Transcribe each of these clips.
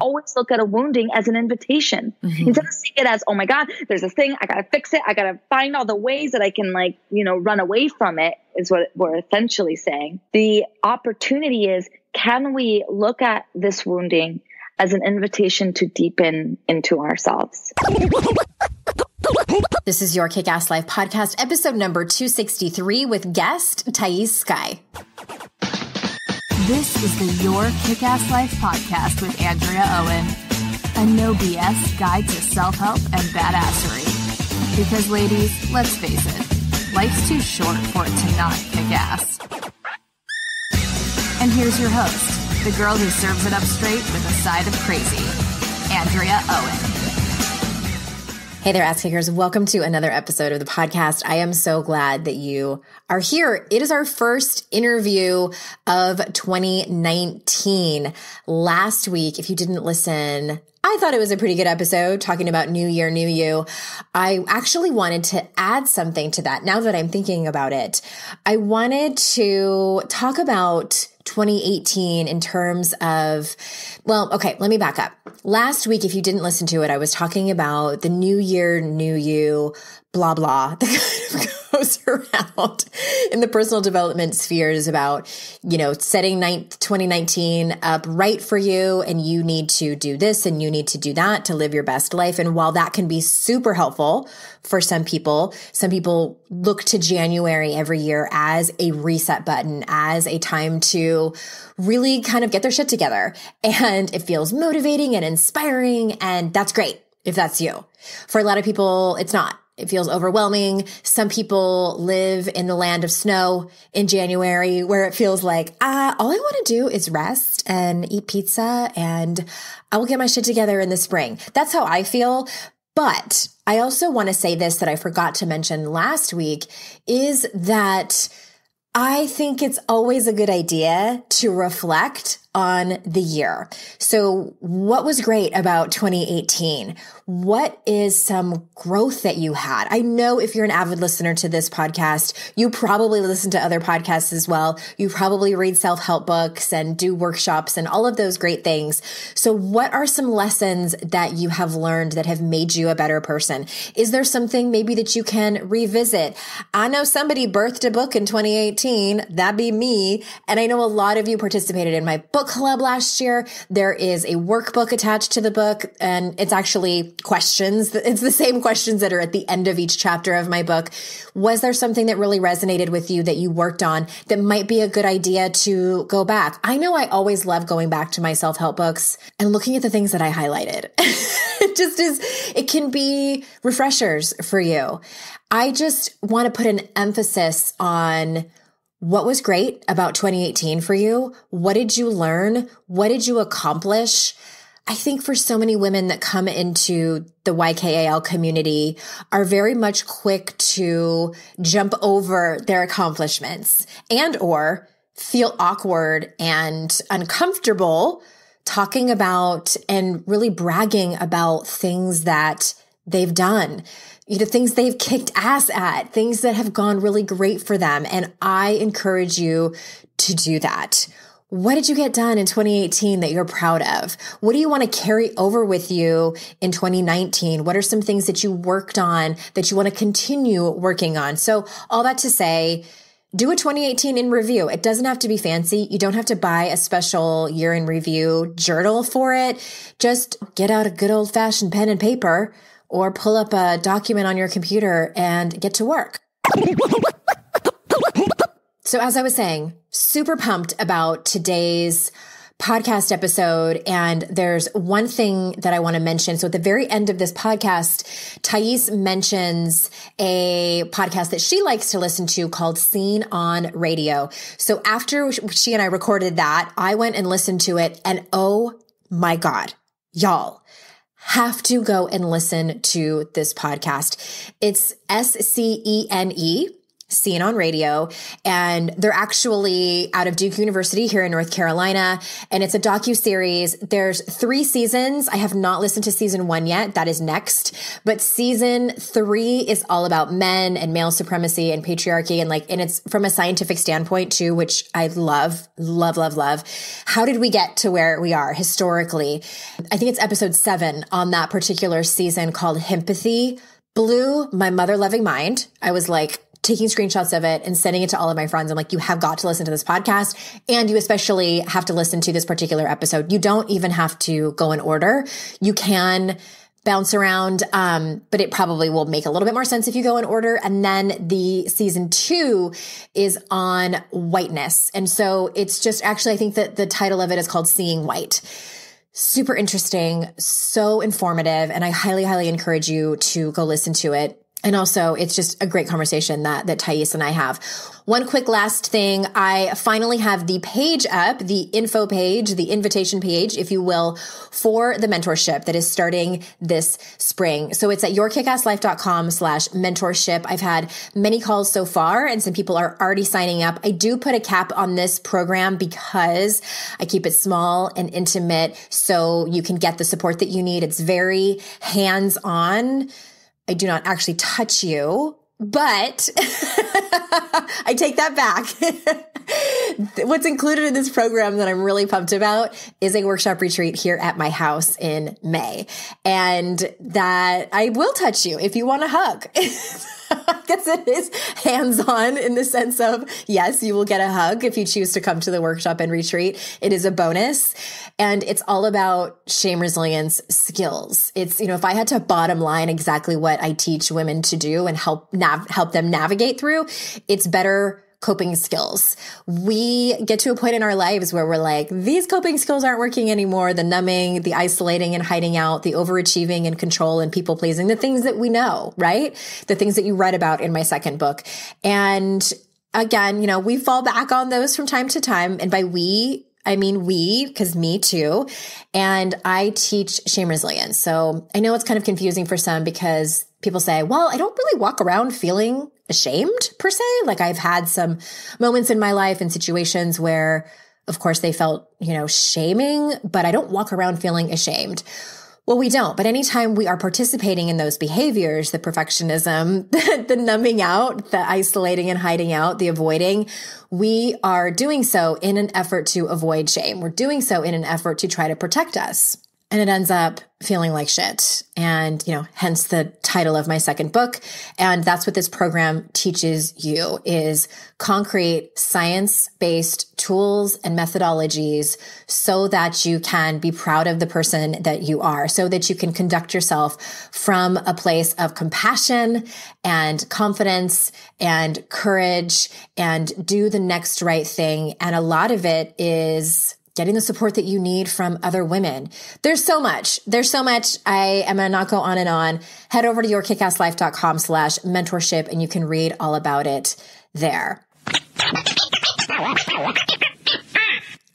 always look at a wounding as an invitation mm-hmm. instead of seeing it as, oh my God, there's this thing. I got to fix it. I got to find all the ways that I can like, you know, run away from it is what we're essentially saying. The opportunity is, can we look at this wounding as an invitation to deepen into ourselves? This is your Kick Ass Life podcast, episode number 263 with guest Thais Sky. This is the Your Kick Ass Life podcast with Andrea Owen, a no BS guide to self help and badassery. Because, ladies, let's face it, life's too short for it to not kick ass. And here's your host, the girl who serves it up straight with a side of crazy, Andrea Owen. Hey there, ass kickers. Welcome to another episode of the podcast. I am so glad that you are here. It is our first interview of 2019. Last week, if you didn't listen, I thought it was a pretty good episode talking about New Year, New You. I actually wanted to add something to that now that I'm thinking about it. I wanted to talk about 2018 in terms of, well, okay, let me back up. Last week, if you didn't listen to it, I was talking about the new year, new you, blah, blah, that goes around in the personal development spheres about, you know, setting 2019 up right for you. And you need to do this and you need to do that to live your best life. And while that can be super helpful for some people, some people look to January every year as a reset button, as a time to really kind of get their shit together. And it feels motivating and inspiring. And that's great if that's you. For a lot of people, it's not. It feels overwhelming. Some people live in the land of snow in January where it feels like, ah, all I want to do is rest and eat pizza and I will get my shit together in the spring. That's how I feel. But I also want to say this that I forgot to mention last week is that I think it's always a good idea to reflect on the year. So what was great about 2018? What is some growth that you had? I know if you're an avid listener to this podcast, you probably listen to other podcasts as well. You probably read self-help books and do workshops and all of those great things. So what are some lessons that you have learned that have made you a better person? Is there something maybe that you can revisit? I know somebody birthed a book in 2018. That'd be me. And I know a lot of you participated in my book book club last year. There is a workbook attached to the book and it's actually questions. It's the same questions that are at the end of each chapter of my book. Was there something that really resonated with you that you worked on that might be a good idea to go back? I know I always love going back to my self-help books and looking at the things that I highlighted. just is, it can be refreshers for you. I just want to put an emphasis on what was great about 2018 for you? What did you learn? What did you accomplish? I think for so many women that come into the YKAL community are very much quick to jump over their accomplishments and or feel awkward and uncomfortable talking about and really bragging about things that they've done you know, things they've kicked ass at, things that have gone really great for them. And I encourage you to do that. What did you get done in 2018 that you're proud of? What do you want to carry over with you in 2019? What are some things that you worked on that you want to continue working on? So all that to say, do a 2018 in review. It doesn't have to be fancy. You don't have to buy a special year in review journal for it. Just get out a good old fashioned pen and paper or pull up a document on your computer and get to work. So, as I was saying, super pumped about today's podcast episode. And there's one thing that I want to mention. So at the very end of this podcast, Thais mentions a podcast that she likes to listen to called Scene on Radio. So after she and I recorded that, I went and listened to it and oh my God, y'all have to go and listen to this podcast. It's S C E N E Scene on Radio, and they're actually out of Duke University here in North Carolina, and it's a docu series. There's three seasons. I have not listened to season one yet. That is next, but season three is all about men and male supremacy and patriarchy, and like, and it's from a scientific standpoint too, which I love, love, love, love. How did we get to where we are historically? I think it's episode seven on that particular season called empathy blew my mother loving mind. I was like, taking screenshots of it and sending it to all of my friends. I'm like, you have got to listen to this podcast. And you especially have to listen to this particular episode. You don't even have to go in order. You can bounce around. Um, but it probably will make a little bit more sense if you go in order. And then the season two is on whiteness. And so it's just actually, I think that the title of it is called Seeing White super interesting, so informative, and I highly, highly encourage you to go listen to it. And also, it's just a great conversation that, that Thais and I have. One quick last thing. I finally have the page up, the info page, the invitation page, if you will, for the mentorship that is starting this spring. So it's at yourkickasslife.com slash mentorship. I've had many calls so far and some people are already signing up. I do put a cap on this program because I keep it small and intimate so you can get the support that you need. It's very hands on I do not actually touch you, but I take that back. What's included in this program that I'm really pumped about is a workshop retreat here at my house in May. And that I will touch you if you want a hug. Guess it is hands on in the sense of yes, you will get a hug if you choose to come to the workshop and retreat. It is a bonus. And it's all about shame resilience skills. It's, you know, if I had to bottom line exactly what I teach women to do and help nav- help them navigate through, it's better coping skills. We get to a point in our lives where we're like, these coping skills aren't working anymore. The numbing, the isolating and hiding out, the overachieving and control and people pleasing, the things that we know, right? The things that you read about in my second book. And again, you know, we fall back on those from time to time. And by we, I mean we, because me too. And I teach shame resilience. So I know it's kind of confusing for some because people say, well, I don't really walk around feeling ashamed per se. Like I've had some moments in my life and situations where, of course, they felt, you know, shaming, but I don't walk around feeling ashamed. Well, we don't. But anytime we are participating in those behaviors, the perfectionism, the, numbing out, the isolating and hiding out, the avoiding, we are doing so in an effort to avoid shame. We're doing so in an effort to try to protect us and it ends up feeling like shit. And, you know, hence the title of my second book. And that's what this program teaches you is concrete science based tools and methodologies so that you can be proud of the person that you are, so that you can conduct yourself from a place of compassion and confidence and courage and do the next right thing. And a lot of it is getting the support that you need from other women. There's so much. There's so much. I am going to not go on and on. Head over to yourkickasslife.com slash mentorship and you can read all about it there.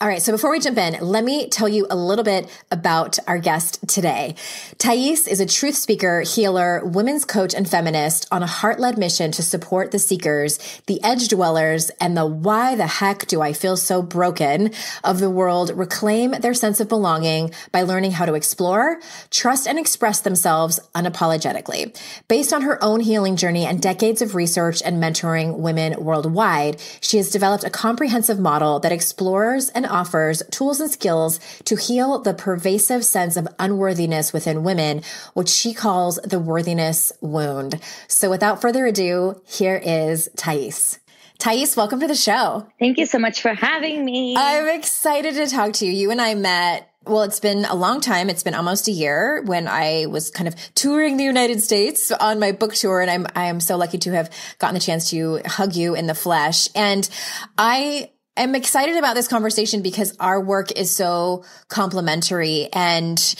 All right. So before we jump in, let me tell you a little bit about our guest today. Thais is a truth speaker, healer, women's coach, and feminist on a heart led mission to support the seekers, the edge dwellers, and the why the heck do I feel so broken of the world reclaim their sense of belonging by learning how to explore, trust, and express themselves unapologetically. Based on her own healing journey and decades of research and mentoring women worldwide, she has developed a comprehensive model that explores and offers tools and skills to heal the pervasive sense of unworthiness within women, which she calls the worthiness wound. So without further ado, here is Thais. Thais, welcome to the show. Thank you so much for having me. I'm excited to talk to you. You and I met well, it's been a long time. It's been almost a year when I was kind of touring the United States on my book tour. And I'm, I am so lucky to have gotten the chance to hug you in the flesh. And I I'm excited about this conversation because our work is so complementary and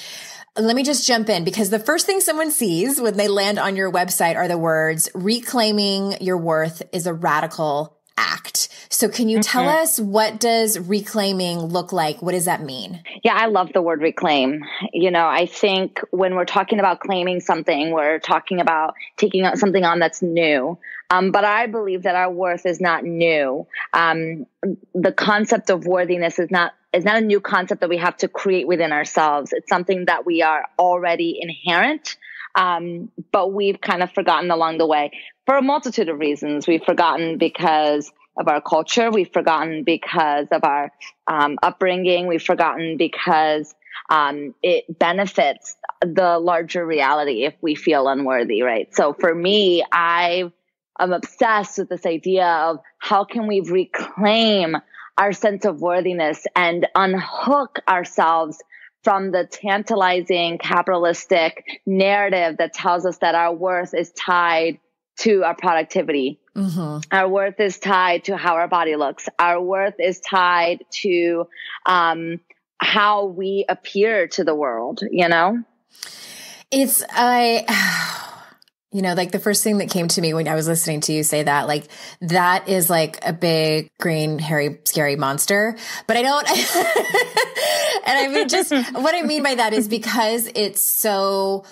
let me just jump in because the first thing someone sees when they land on your website are the words reclaiming your worth is a radical act. So can you tell mm-hmm. us what does reclaiming look like? What does that mean? Yeah, I love the word reclaim. You know, I think when we're talking about claiming something, we're talking about taking something on that's new. Um, but I believe that our worth is not new. Um, the concept of worthiness is not is not a new concept that we have to create within ourselves. It's something that we are already inherent. Um, but we've kind of forgotten along the way for a multitude of reasons. We've forgotten because of our culture. We've forgotten because of our um, upbringing. We've forgotten because um, it benefits the larger reality if we feel unworthy, right? So for me, I am obsessed with this idea of how can we reclaim our sense of worthiness and unhook ourselves from the tantalizing capitalistic narrative that tells us that our worth is tied to our productivity. Mm-hmm. Our worth is tied to how our body looks. Our worth is tied to um, how we appear to the world, you know? It's, I, you know, like the first thing that came to me when I was listening to you say that, like, that is like a big, green, hairy, scary monster. But I don't, and I mean, just what I mean by that is because it's so,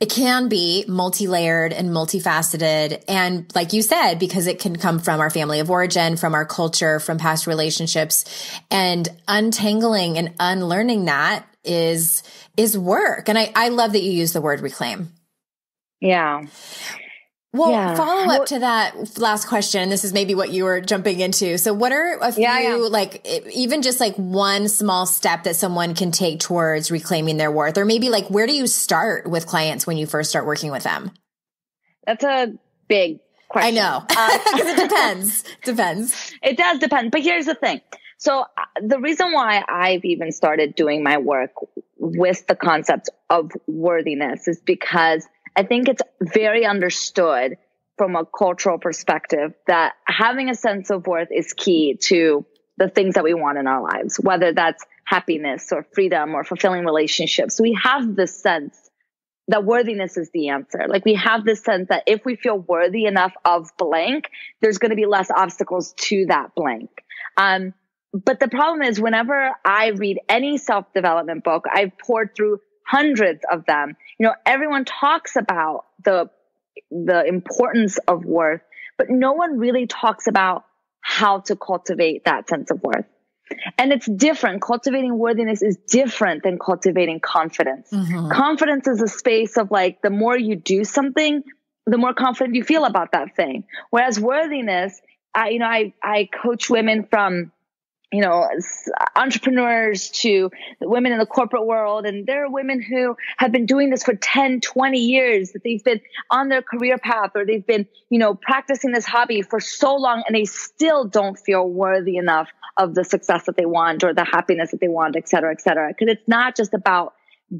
it can be multi-layered and multifaceted. And like you said, because it can come from our family of origin, from our culture, from past relationships and untangling and unlearning that is, is work. And I, I love that you use the word reclaim. Yeah. Well, yeah. follow up to that last question. This is maybe what you were jumping into. So what are a few, yeah, yeah. like, even just like one small step that someone can take towards reclaiming their worth? Or maybe like, where do you start with clients when you first start working with them? That's a big question. I know. Uh, it depends. depends. It does depend. But here's the thing. So uh, the reason why I've even started doing my work with the concept of worthiness is because I think it's very understood from a cultural perspective that having a sense of worth is key to the things that we want in our lives, whether that's happiness or freedom or fulfilling relationships. We have this sense that worthiness is the answer. Like we have this sense that if we feel worthy enough of blank, there's going to be less obstacles to that blank. Um, but the problem is whenever I read any self development book, I've poured through hundreds of them. You know, everyone talks about the, the importance of worth, but no one really talks about how to cultivate that sense of worth. And it's different. Cultivating worthiness is different than cultivating confidence. Mm-hmm. Confidence is a space of like, the more you do something, the more confident you feel about that thing. Whereas worthiness, I, you know, I, I coach women from you know, entrepreneurs to women in the corporate world. And there are women who have been doing this for 10, 20 years, that they've been on their career path or they've been, you know, practicing this hobby for so long and they still don't feel worthy enough of the success that they want or the happiness that they want, et cetera, et cetera. Cause it's not just about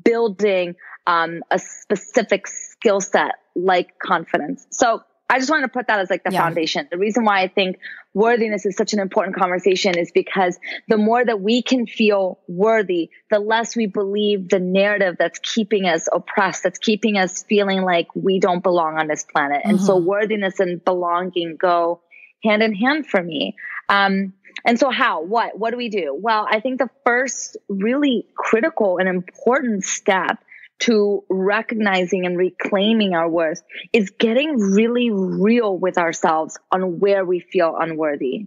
building um, a specific skill set like confidence. So I just wanted to put that as like the yeah. foundation. The reason why I think worthiness is such an important conversation is because the more that we can feel worthy, the less we believe the narrative that's keeping us oppressed, that's keeping us feeling like we don't belong on this planet. Mm-hmm. And so mm-hmm. worthiness and belonging go hand in hand for me. Um, and so how, what, what do we do? Well, I think the first really critical and important step to recognizing and reclaiming our worth is getting really real with ourselves on where we feel unworthy.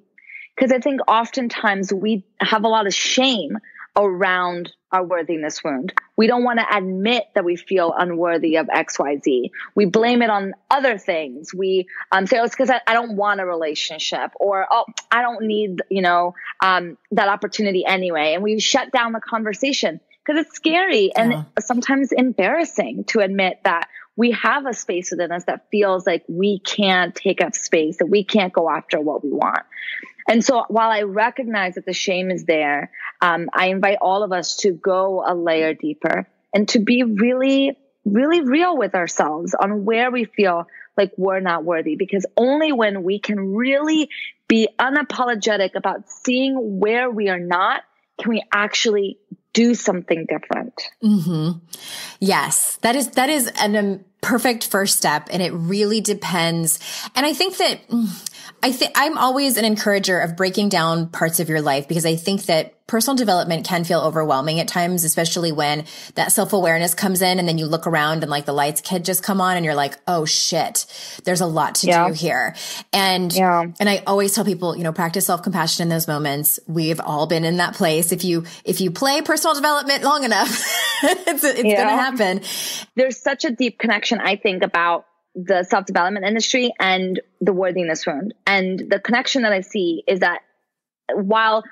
Because I think oftentimes we have a lot of shame around our worthiness wound. We don't want to admit that we feel unworthy of XYZ. We blame it on other things. We um, say, oh, it's because I, I, don't want a relationship or, oh, I don't need, you know, um, that opportunity anyway. And we shut down the conversation because it's scary and yeah. sometimes embarrassing to admit that we have a space within us that feels like we can't take up space, that we can't go after what we want. And so while I recognize that the shame is there, um, I invite all of us to go a layer deeper and to be really, really real with ourselves on where we feel like we're not worthy. Because only when we can really be unapologetic about seeing where we are not can we actually do something different. Mm-hmm. Yes, that is that is an um, perfect first step and it really depends. And I think that I think I'm always an encourager of breaking down parts of your life because I think that personal development can feel overwhelming at times, especially when that self awareness comes in and then you look around and like the lights could just come on and you're like, oh shit, there's a lot to yeah. do here. And, yeah. and I always tell people, you know, practice self compassion in those moments. We've all been in that place. If you, if you play personal development long enough, it's, it's yeah. going to happen. There's such a deep connection, I think, about the self development industry and the worthiness wound. And the connection that I see is that while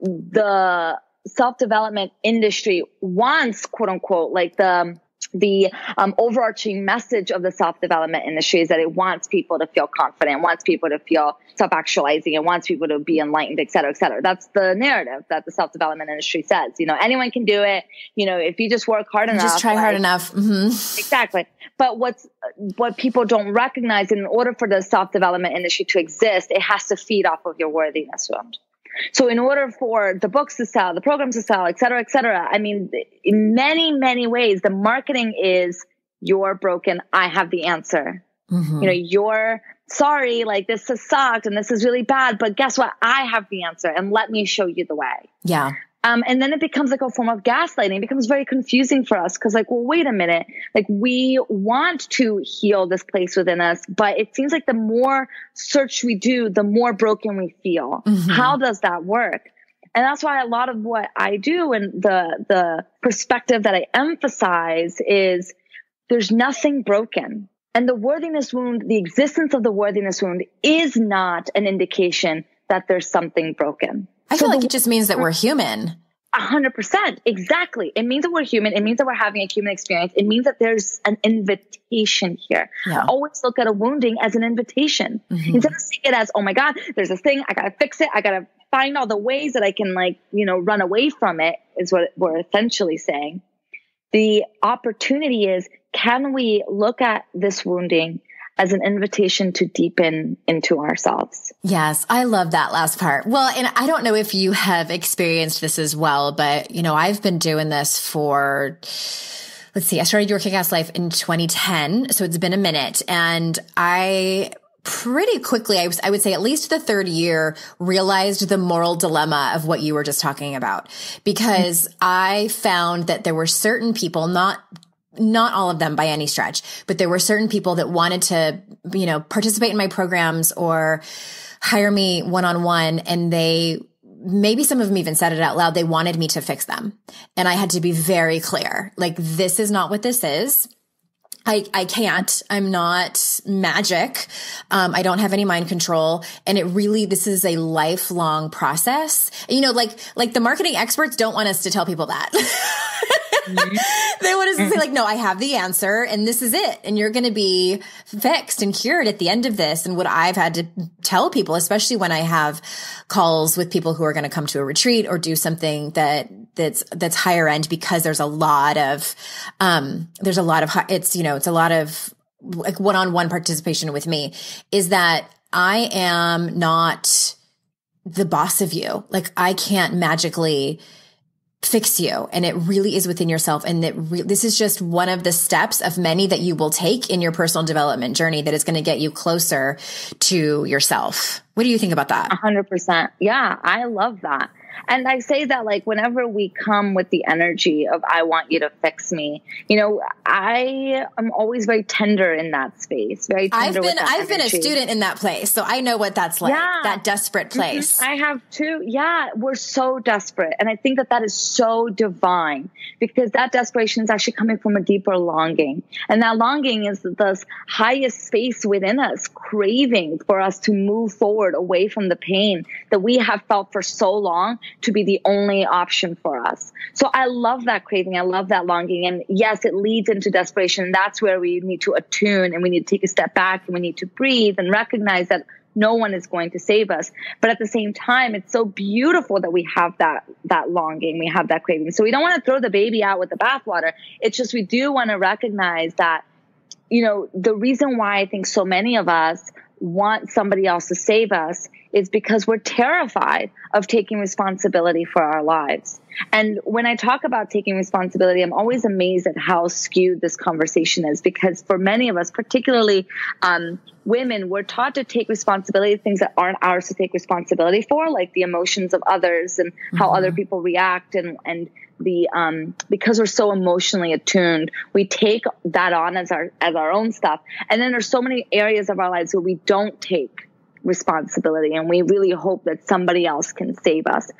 the self development industry wants, quote unquote, like the the um, overarching message of the self development industry is that it wants people to feel confident, wants people to feel self actualizing, it wants people to be enlightened, et cetera, et cetera. That's the narrative that the self development industry says. You know, anyone can do it. You know, if you just work hard enough, just try like, hard enough. Mm-hmm. Exactly. But what's what people don't recognize in order for the self development industry to exist, it has to feed off of your worthiness wound. So in order for the books to sell, the programs to sell, et cetera, et cetera, I mean, in many, many ways, the marketing is you're broken. I have the answer. Mm-hmm. You know, you're sorry, like this has sucked and this is really bad, but guess what? I have the answer and let me show you the way. Yeah. Um, and then it becomes like a form of gaslighting. It becomes very confusing for us because, like, well, wait a minute. Like, we want to heal this place within us, but it seems like the more search we do, the more broken we feel. Mm-hmm. How does that work? And that's why a lot of what I do and the, the perspective that I emphasize is there's nothing broken. And the worthiness wound, the existence of the worthiness wound is not an indication that there's something broken. I feel like it just means that we're human. A hundred percent. Exactly. It means that we're human. It means that we're having a human experience. It means that there's an invitation here. Yeah. always look at a wounding as an invitation mm-hmm. instead of seeing it as, oh my God, there's this thing. I got to fix it. I got to find all the ways that I can like, you know, run away from it is what we're essentially saying. The opportunity is, can we look at this wounding as an invitation to deepen into ourselves. Yes, I love that last part. Well, and I don't know if you have experienced this as well, but you know, I've been doing this for let's see, I started Your Kick-Ass Life in 2010, so it's been a minute and I pretty quickly, I, was, I would say at least the third year, realized the moral dilemma of what you were just talking about. Because mm-hmm. I found that there were certain people, not not all of them by any stretch, but there were certain people that wanted to, you know, participate in my programs or hire me one on one and they maybe some of them even said it out loud. They wanted me to fix them. And I had to be very clear. Like, this is not what this is. I, I can't. I'm not magic. Um, I don't have any mind control. And it really, this is a lifelong process. You know, like, like the marketing experts don't want us to tell people that. They want us to say like, no, I have the answer and this is it. And you're going to be fixed and cured at the end of this. And what I've had to tell people, especially when I have calls with people who are going to come to a retreat or do something that that's, that's higher end because there's a lot of, um, there's a lot of, it's, you know, it's a lot of like one-on-one participation with me is that I am not the boss of you. Like I can't magically fix you. And it really is within yourself. And that re- this is just one of the steps of many that you will take in your personal development journey that is going to get you closer to yourself. What do you think about that? 100% yeah i love that and I say that like whenever we come with the energy of I want you to fix me, you know, I am always very tender in that space. Very tender. I've been I've energy. been a student in that place, so I know what that's like. Yeah. That desperate mm-hmm. place. Mm-hmm. I have too. Yeah, we're so desperate, and I think that that is so divine because that desperation is actually coming from a deeper longing, and that longing is this highest space within us, craving for us to move forward away from the pain that we have felt for so long to be the only option for us. So I love that craving. I love that longing. And yes, it leads into desperation. That's where we need to attune and we need to take a step back and we need to breathe and recognize that no one is going to save us. But at the same time, it's so beautiful that we have that, that longing. We have that craving. So we don't want to throw the baby out with the bathwater. It's just we do want to recognize that, you know, the reason why I think so many of us want somebody else to save us is because we're terrified of taking responsibility for our lives. And when I talk about taking responsibility, I'm always amazed at how skewed this conversation is because for many of us, particularly um, women, we're taught to take responsibility, things that aren't ours to take responsibility for, like the emotions of others and mm-hmm. how other people react and, and the um because we're so emotionally attuned we take that on as our as our own stuff and then there's so many areas of our lives where we don't take responsibility and we really hope that somebody else can save us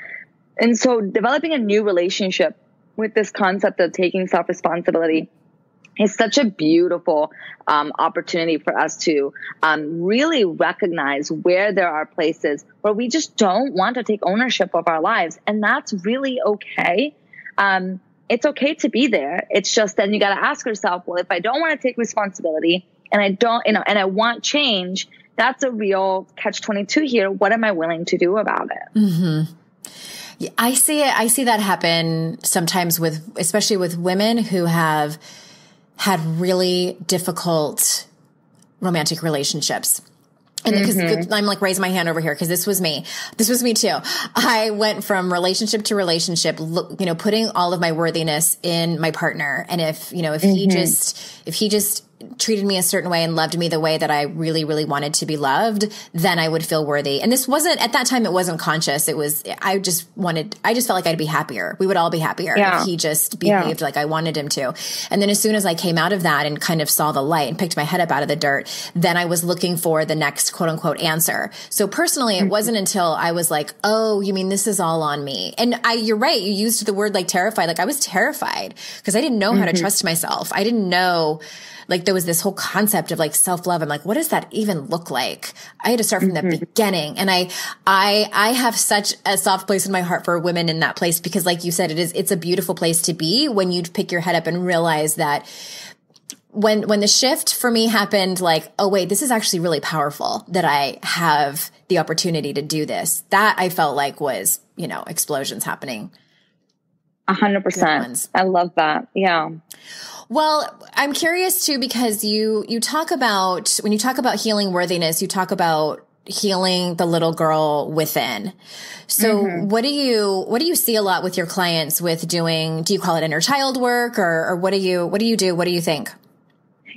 and so developing a new relationship with this concept of taking self responsibility is such a beautiful um, opportunity for us to um, really recognize where there are places where we just don't want to take ownership of our lives. And that's really okay. Um, it's okay to be there. It's just then you got to ask yourself, well, if I don't want to take responsibility and I don't, you know, and I want change, that's a real catch 22 here. What am I willing to do about it? Mm-hmm. I see it. I see that happen sometimes with, especially with women who have had really difficult romantic relationships. And because mm-hmm. I'm like raise my hand over here because this was me. This was me too. I went from relationship to relationship, look, you know, putting all of my worthiness in my partner. And if, you know, if mm-hmm. he just, if he just treated me a certain way and loved me the way that I really, really wanted to be loved, then I would feel worthy. And this wasn't, at that time, it wasn't conscious. It was, I just wanted, I just felt like I'd be happier. We would all be happier yeah. if he just behaved yeah. like I wanted him to. And then as soon as I came out of that and kind of saw the light and picked my head up out of the dirt, then I was looking for the next quote unquote answer. So personally, it mm-hmm. wasn't until I was like, oh, you mean this is all on me? And I, you're right. You used the word like terrified. Like I was terrified because I didn't know how to mm-hmm. trust myself. I didn't know like there was this whole concept of like self love. I'm like, what does that even look like? I had to start from mm-hmm. the beginning. And I, I, I have such a soft place in my heart for women in that place because like you said, it is, it's a beautiful place to be when you pick your head up and realize that when when the shift for me happened like oh wait this is actually really powerful that i have the opportunity to do this that i felt like was you know explosions happening a hundred percent i love that yeah well, I'm curious too because you you talk about when you talk about healing worthiness, you talk about healing the little girl within. So mm-hmm. what do you what do you see a lot with your clients with doing do you call it inner child work or or what do you what do you do? What do you think?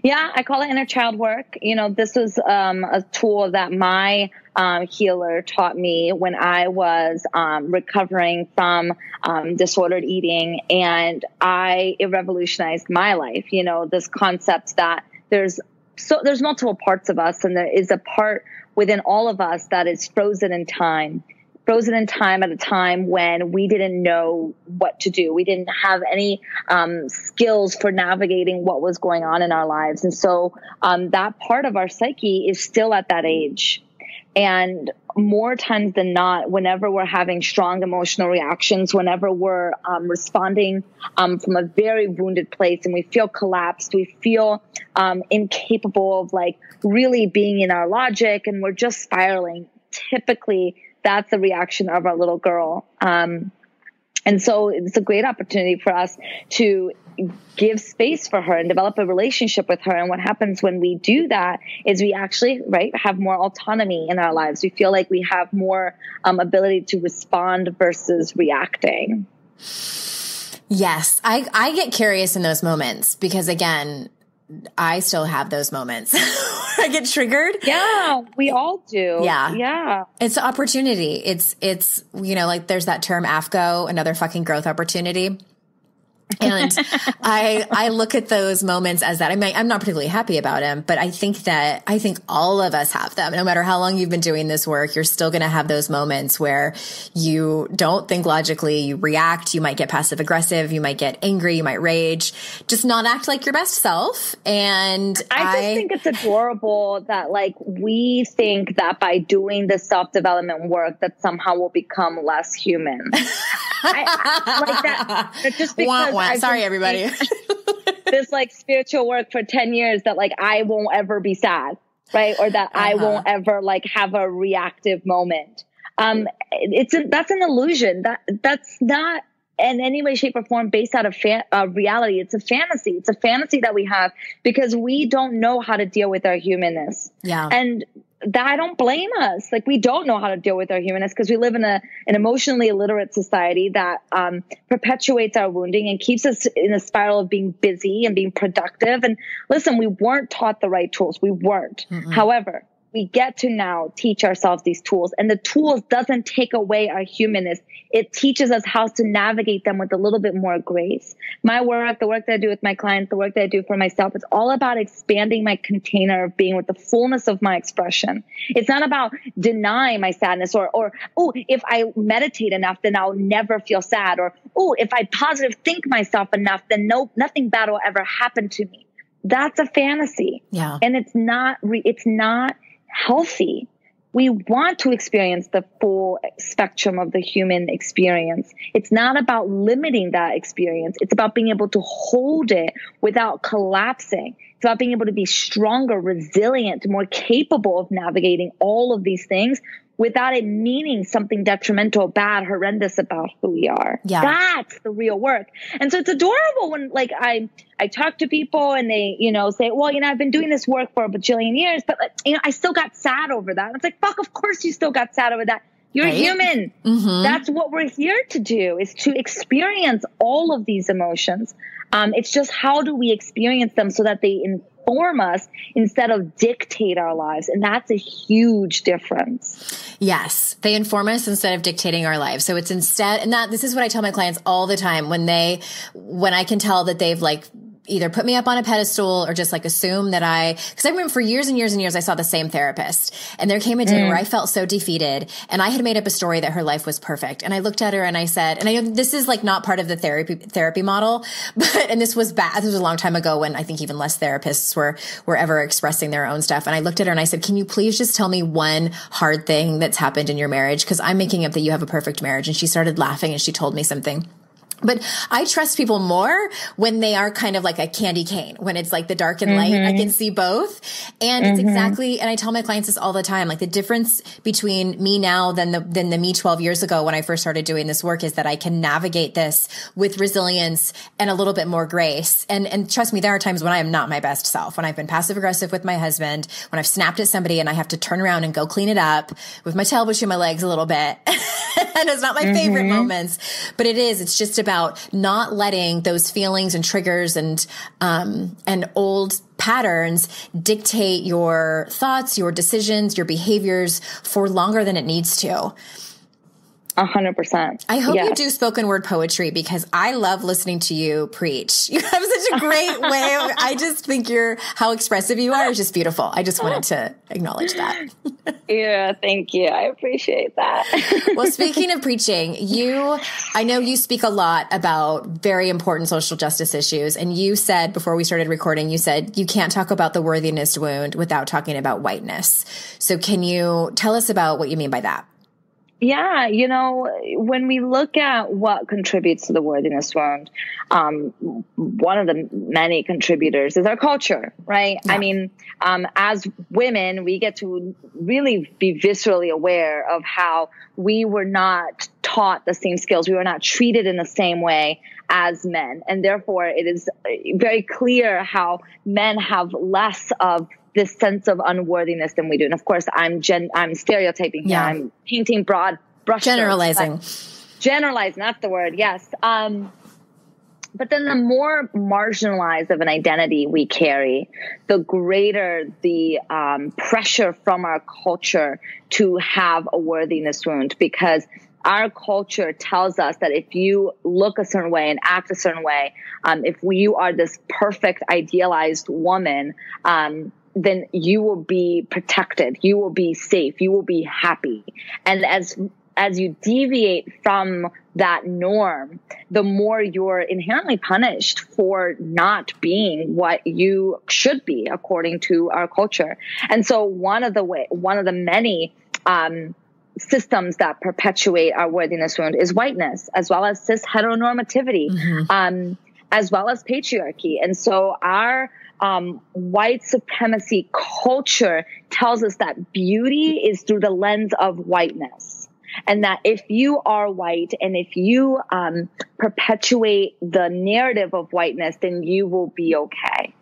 Yeah, I call it inner child work. You know, this was um, a tool that my um, healer taught me when I was um, recovering from um, disordered eating, and I it revolutionized my life. You know, this concept that there's so there's multiple parts of us, and there is a part within all of us that is frozen in time frozen in time at a time when we didn't know what to do. We didn't have any um, skills for navigating what was going on in our lives. And so um, that part of our psyche is still at that age. And more times than not, whenever we're having strong emotional reactions, whenever we're um, responding um, from a very wounded place and we feel collapsed, we feel um, incapable of like really being in our logic and we're just spiraling, typically that's the reaction of our little girl. Um, and so it's a great opportunity for us to give space for her and develop a relationship with her. And what happens when we do that is we actually, right, have more autonomy in our lives. We feel like we have more um, ability to respond versus reacting. Yes, I, I get curious in those moments because again, I still have those moments. I get triggered. Yeah, we all do. Yeah. Yeah. It's an opportunity. It's, it's, you know, like there's that term AFGO, another fucking growth opportunity. And I, I look at those moments as that. I mean, I'm not particularly happy about them, but I think that, I think all of us have them. No matter how long you've been doing this work, you're still going to have those moments where you don't think logically, you react, you might get passive aggressive, you might get angry, you might rage, just not act like your best self. And I just I, think it's adorable that like we think that by doing the self development work that somehow we'll become less human. I, like that, just because Sorry, everybody. this like spiritual work for 10 years that like I won't ever be sad, right? Or that uh-huh. I won't ever like have a reactive moment. Um, it's a, that's an illusion. That that's not in any way, shape, or form based out of fa- uh, reality. It's a fantasy. It's a fantasy that we have because we don't know how to deal with our humanness. Yeah. And that I don't blame us. Like we don't know how to deal with our humanness because we live in a an emotionally illiterate society that um, perpetuates our wounding and keeps us in a spiral of being busy and being productive. And listen, we weren't taught the right tools. We weren't. Mm-hmm. However, we get to now teach ourselves these tools. And the tools doesn't take away our humanness. It teaches us how to navigate them with a little bit more grace. My work the work that i do with my clients the work that i do for myself it's all about expanding my container of being with the fullness of my expression. It's not about denying my sadness or or oh if i meditate enough then i'll never feel sad or oh if i positive think myself enough then no nothing bad will ever happen to me. That's a fantasy. Yeah. And it's not re- it's not healthy. We want to experience the full spectrum of the human experience. It's not about limiting that experience. It's about being able to hold it without collapsing. It's about being able to be stronger, resilient, more capable of navigating all of these things without it meaning something detrimental, bad, horrendous about who we are. Yeah. That's the real work. And so it's adorable when like I I talk to people and they, you know, say, well, you know, I've been doing this work for a bajillion years, but like, you know, I still got sad over that. And it's like, fuck, of course you still got sad over that. You're right? human. Mm-hmm. That's what we're here to do is to experience all of these emotions. Um, it's just how do we experience them so that they inform us instead of dictate our lives. And that's a huge difference. Yes. They inform us instead of dictating our lives. So it's instead, and that this is what I tell my clients all the time when they, when I can tell that they've like either put me up on a pedestal or just like assume that I, cause I remember for years and years and years, I saw the same therapist and there came a day mm. where I felt so defeated and I had made up a story that her life was perfect. And I looked at her and I said, and I know this is like not part of the therapy, therapy model, but, and this was bad. This was a long time ago when I think even less therapists were, were ever expressing their own stuff. And I looked at her and I said, can you please just tell me one hard thing that's happened in your marriage? Cause I'm making up that you have a perfect marriage. And she started laughing and she told me something. But I trust people more when they are kind of like a candy cane, when it's like the dark and light. Mm-hmm. I can mm-hmm. see both. And mm-hmm. it's exactly, and I tell my clients this all the time, like the difference between me now than the, than the me 12 years ago when I first started doing this work is that I can navigate this with resilience and a little bit more grace. And, and trust me, there are times when I am not my best self, when I've been passive aggressive with my husband, when I've snapped at somebody and I have to turn around and go clean it up with my tail between my legs a little bit. and it's not my mm-hmm. favorite moments, but it is, it's just about about not letting those feelings and triggers and um, and old patterns dictate your thoughts, your decisions, your behaviors for longer than it needs to. A hundred percent. I hope yes. you do spoken word poetry because I love listening to you preach. You have such a great way. Of, I just think you're how expressive you are is just beautiful. I just wanted to acknowledge that. yeah, thank you. I appreciate that. well, speaking of preaching, you, I know you speak a lot about very important social justice issues, and you said before we started recording, you said you can't talk about the worthiness wound without talking about whiteness. So, can you tell us about what you mean by that? Yeah, you know, when we look at what contributes to the worthiness wound, um, one of the many contributors is our culture, right? Yeah. I mean, um, as women, we get to really be viscerally aware of how we were not taught the same skills. We were not treated in the same way as men. And therefore, it is very clear how men have less of this sense of unworthiness than we do. And of course, I'm gen, I'm stereotyping here. Yeah. I'm painting broad brush. Generalizing. Generalizing. That's the word. Yes. Um, but then the more marginalized of an identity we carry, the greater the um, pressure from our culture to have a worthiness wound because our culture tells us that if you look a certain way and act a certain way, um, if you are this perfect idealized woman, um, then you will be protected. You will be safe. You will be happy. And as as you deviate from that norm, the more you're inherently punished for not being what you should be according to our culture. And so one of the way, one of the many, um, systems that perpetuate our worthiness wound is whiteness, as well as cis heteronormativity, mm-hmm. um, as well as patriarchy. And so our um, white supremacy culture tells us that beauty is through the lens of whiteness. And that if you are white and if you um, perpetuate the narrative of whiteness, then you will be okay.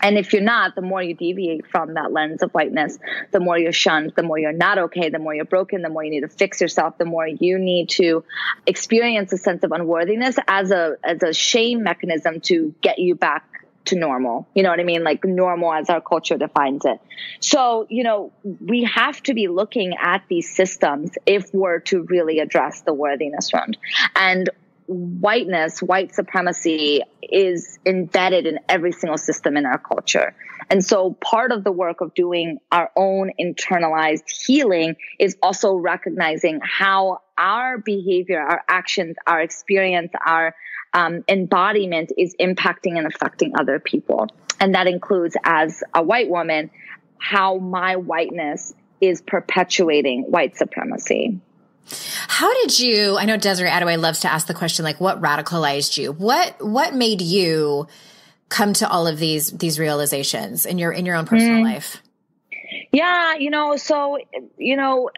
And if you're not, the more you deviate from that lens of whiteness, the more you're shunned, the more you're not okay, the more you're broken, the more you need to fix yourself, the more you need to experience a sense of unworthiness as a as a shame mechanism to get you back to normal. You know what I mean? Like normal as our culture defines it. So, you know, we have to be looking at these systems if we're to really address the worthiness wound. And whiteness, white supremacy is embedded in every single system in our culture. And so part of the work of doing our own internalized healing is also recognizing how our behavior, our actions, our experience, our um, embodiment is impacting and affecting other people. And that includes, as a white woman, how my whiteness is perpetuating white supremacy. How did you? I know Desiree Adaway loves to ask the question, like, what radicalized you? What what made you come to all of these these realizations in your in your own personal mm. life? Yeah, you know, so you know,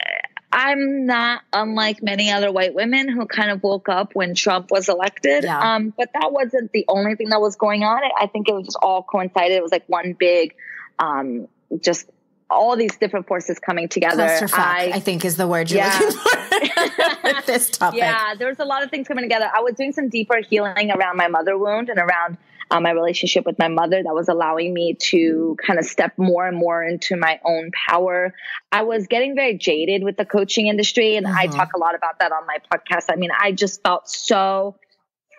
I'm not unlike many other white women who kind of woke up when Trump was elected. Yeah. Um, but that wasn't the only thing that was going on. I think it was just all coincided. It was like one big, um, just all these different forces coming together. I, I, think is the word you're yeah. looking for this topic. Yeah, there was a lot of things coming together. I was doing some deeper healing around my mother wound and around um, my relationship with my mother that was allowing me to kind of step more and more into my own power. I was getting very jaded with the coaching industry, and mm-hmm. I talk a lot about that on my podcast. I mean, I just felt so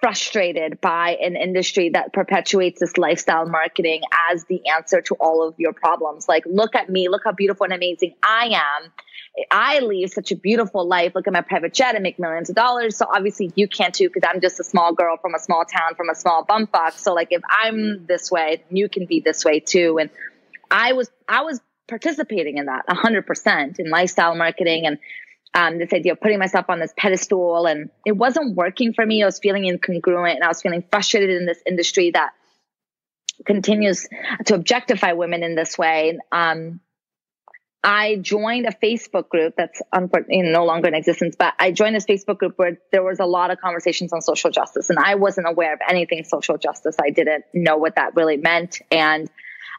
frustrated by an industry that perpetuates this lifestyle marketing as the answer to all of your problems. Like, look at me, look how beautiful and amazing I am. I lead such a beautiful life. Look at my private jet and make millions of dollars. So obviously you can't too because I'm just a small girl from a small town from a small bump box. So like if I'm this way, you can be this way too. And I was I was participating in that 100% in lifestyle marketing and um, this idea of putting myself on this pedestal and it wasn't working for me. I was feeling incongruent and I was feeling frustrated in this industry that continues to objectify women in this way. Um, I joined a Facebook group that's unfortunately no longer in existence, but I joined this Facebook group where there was a lot of conversations on social justice and I wasn't aware of anything social justice. I didn't know what that really meant. And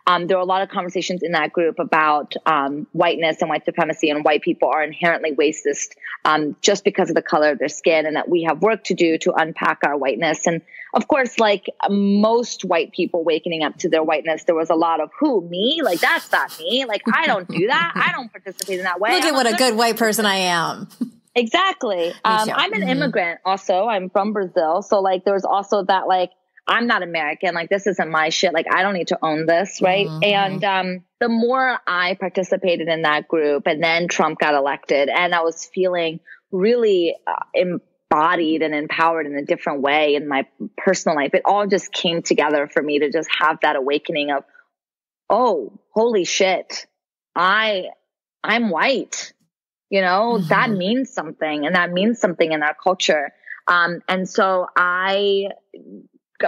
um, there were a lot of conversations in that group about um, whiteness and white supremacy and white people are inherently racist um, just because of the color of their skin and that we have work to do to unpack our whiteness. And of course, like most white people waking up to their whiteness, there was a lot of who me, like that's not me. Like I don't do that. I don't participate in that way. Look at what a good white person I am. Exactly. Um, I'm an mm-hmm. immigrant also. I'm from Brazil. So like there's also that like I'm not American. Like this isn't my shit. Like I don't need to own this, right? Mm-hmm. And um, the more I participated in that group, and then Trump got elected, and I was feeling really uh, embodied and empowered in a different way in my personal life. It all just came together for me to just have that awakening of, oh, holy shit, I, I'm white. You know, mm-hmm. that means something, and that means something in our culture. Um, and so I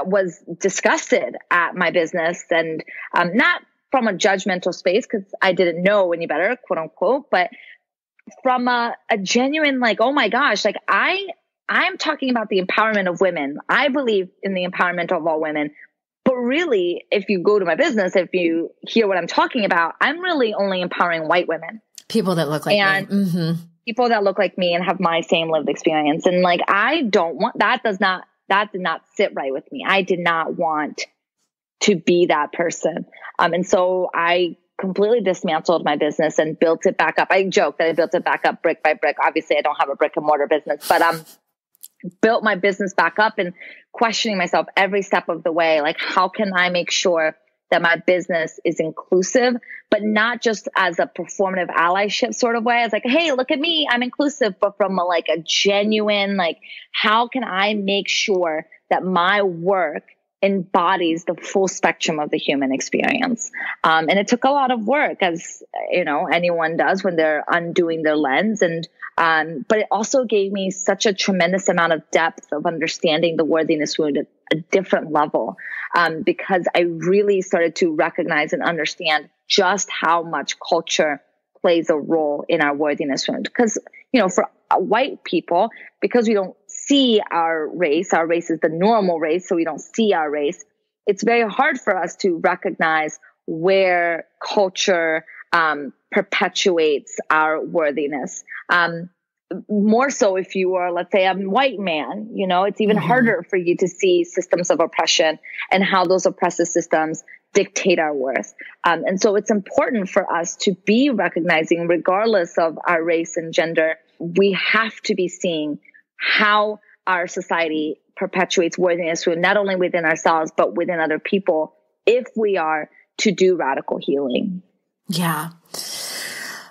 was disgusted at my business and um, not from a judgmental space because I didn't know any better, quote unquote, but from a, a genuine like, oh my gosh, like I I'm talking about the empowerment of women. I believe in the empowerment of all women. But really, if you go to my business, if you hear what I'm talking about, I'm really only empowering white women. People that look like and me. Mm-hmm. People that look like me and have my same lived experience. And like, I don't want that does not that did not sit right with me. I did not want to be that person. Um, and so I completely dismantled my business and built it back up. I joke that I built it back up brick by brick. Obviously, I don't have a brick and mortar business, but um, built my business back up and questioning myself every step of the way. Like, how can I make sure that my business is inclusive, but not just as a performative allyship sort of way. It's like, hey, look at me, I'm inclusive, but from a, like a genuine, like, how can I make sure that my work embodies the full spectrum of the human experience. Um, and it took a lot of work, as you know, anyone does when they're undoing their lens. And um, but it also gave me such a tremendous amount of depth of understanding the worthiness wound at a different level, um, because I really started to recognize and understand just how much culture plays a role in our worthiness. Because you know, for white people, because we don't see our race. Our race is the normal race, so we don't see our race. it's very hard for us to recognize where culture um, perpetuates our worthiness. Um, more so if you are, let's say, a white man, you know, it's even mm-hmm. harder for you to see systems of oppression and how those oppressive systems dictate our worth. Um, and so it's important for us to be recognizing, regardless of our race and gender, we have to be seeing how our society perpetuates worthiness not only within ourselves, but within other people if we are to do radical healing. Yeah.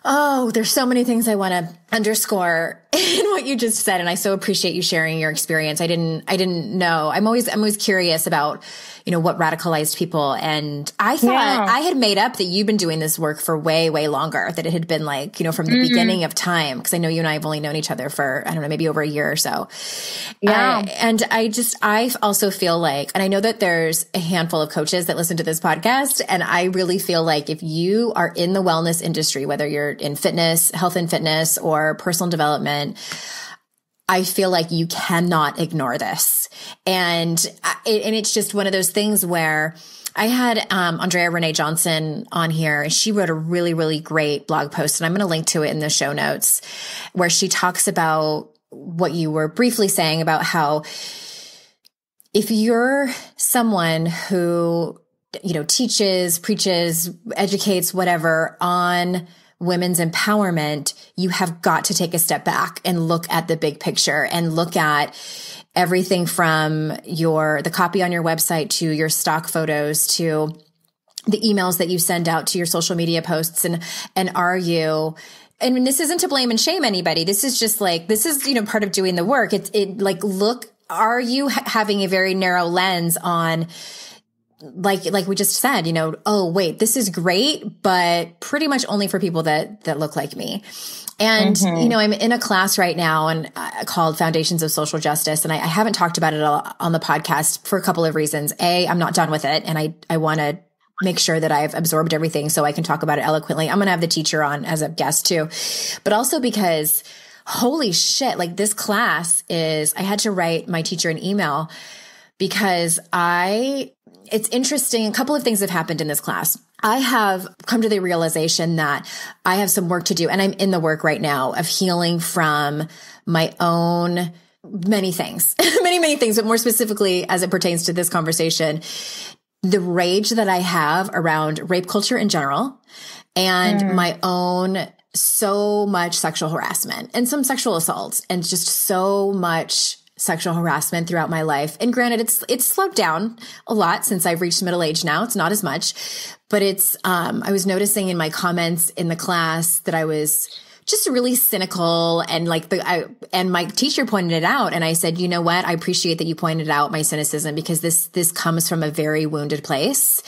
Oh, there's so many things I want to underscore in what you just said. And I so appreciate you sharing your experience. I didn't, I didn't know. I'm always, I'm always curious about you know, what radicalized people. And I thought yeah. I had made up that you've been doing this work for way, way longer, that it had been like, you know, from the mm-hmm. beginning of time. Cause I know you and I have only known each other for, I don't know, maybe over a year or so. Yeah. Uh, and I just, I also feel like, and I know that there's a handful of coaches that listen to this podcast. And I really feel like if you are in the wellness industry, whether you're in fitness, health and fitness or personal development, I feel like you cannot ignore this. And, and it's just one of those things where I had um, Andrea Ranae Johnson on here, and she wrote a really, really great blog post, and I'm going to link to it in the show notes, where she talks about what you were briefly saying about how if you're someone who, you know, teaches, preaches, educates, whatever on women's empowerment, you have got to take a step back and look at the big picture and look at everything from your, the copy on your website to your stock photos to the emails that you send out to your social media posts and, and are you, and this isn't to blame and shame anybody. This is just like, this is, you know, part of doing the work. It's, it like, look, are you ha- having a very narrow lens on, like like we just said, you know, oh wait, this is great, but pretty much only for people that that look like me. And mm-hmm. you know, I'm in a class right now and uh, called Foundations of Social Justice, and I, I haven't talked about it on the podcast for a couple of reasons. A, I'm not done with it, and I I want to make sure that I've absorbed everything so I can talk about it eloquently. I'm going to have the teacher on as a guest too, but also because holy shit, like this class is. I had to write my teacher an email because I it's interesting. A couple of things have happened in this class. I have come to the realization that I have some work to do and I'm in the work right now of healing from my own many things, many, many things, but more specifically as it pertains to this conversation, the rage that I have around rape culture in general and mm. my own so much sexual harassment and some sexual assaults and just so much sexual harassment throughout my life. And granted, it's, it's slowed down a lot since I've reached middle age now. It's not as much, but it's, um, I was noticing in my comments in the class that I was, just really cynical and like the I, and my teacher pointed it out and I said, "You know what? I appreciate that you pointed out my cynicism because this this comes from a very wounded place